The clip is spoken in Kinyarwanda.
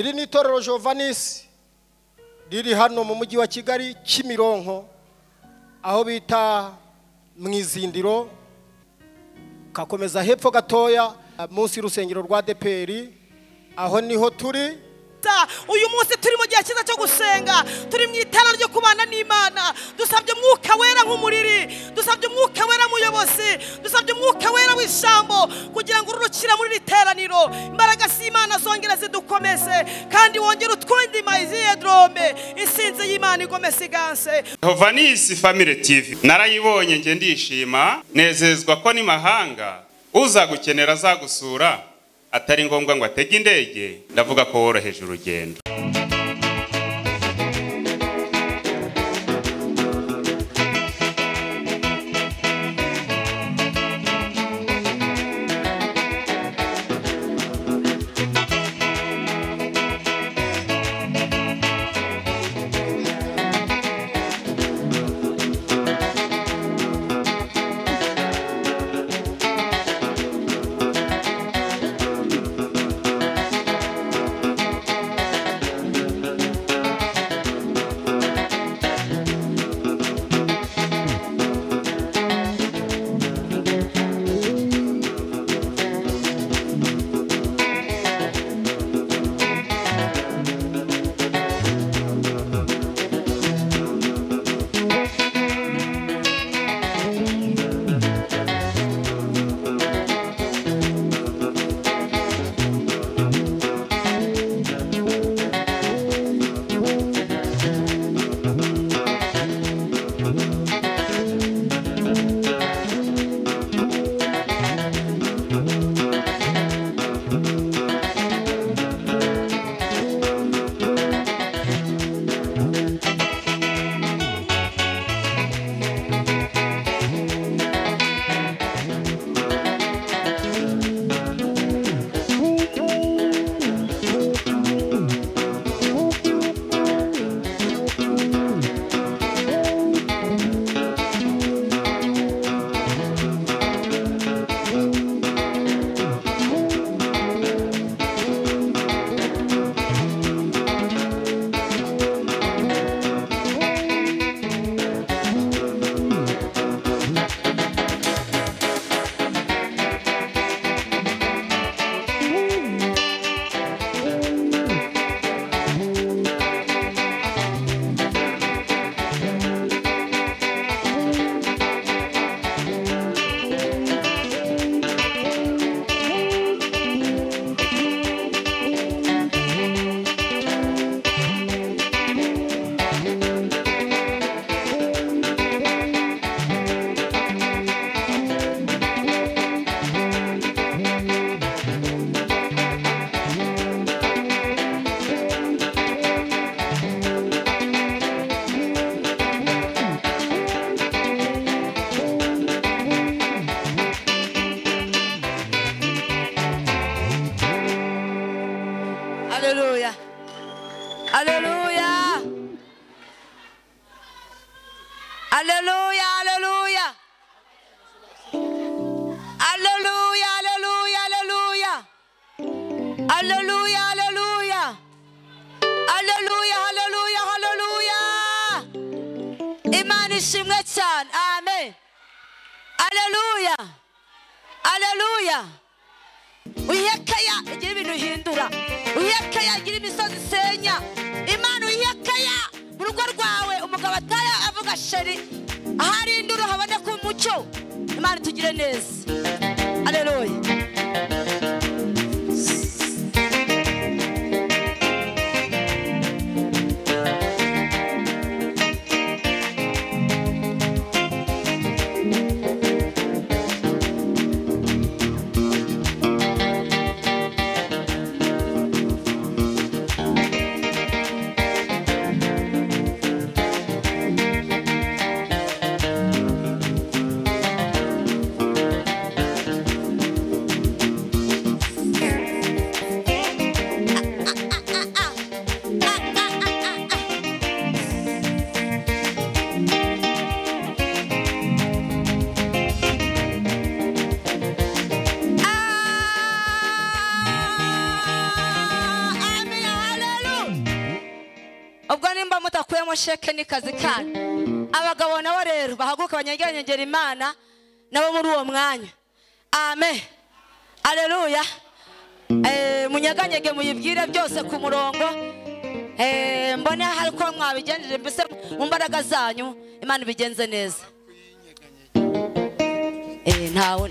iri ni itorero jovanisi riri hano mu mujyi wa kigali kimironko. Aho bita mu izindiro kakomeza hepfo gatoya munsi y'urusengero rwa deperi. Aho ni ho turi. Ta, uyu munsi turi mu gihe cyiza cyo gusenga. Turi mu itara ryo kubana n'imana. Dusabye umwuka wera nk'umuriri. Dusabye umwuka wera muyobozi dusabye umwuka wera w'ijambo kugira ngo ururukira muri iri teraniro. Imbaraga z'imana zongera zidukomeze. Kandi wongere utwindima iziye drome. Insinzi y'imana igomese iganse. Hovanisi Family TV narayibonye nge ndishima. Nezezwa ko n'imahanga uzagukenera azagusura. Atari ngombwa ngo atege indege. Ndavuga ko woroheje urugendo Hallelujah. Hallelujah. uyihekeya igira ibintu ihindura uyihekeya igira imisozi isenya. Imana uyihekeya mu rugo rwawe umugabo atari avuga sheri. Ahari induru haboneka umucyo. Imana itugire neza. Aleluya niba mutakuyemo sheke ni kazi kanyu abagabo nabo rero bahaguruka banyegeranyegera imana nabo muri uwo mwanya. Amen. Aleluya Eh, munyeganyege muyibwire byose ku murongo. Eh, mbone hari ko mwabigenjeje mbese mu mbaraga zanyu imana ibigenze neza. Eh, ntawe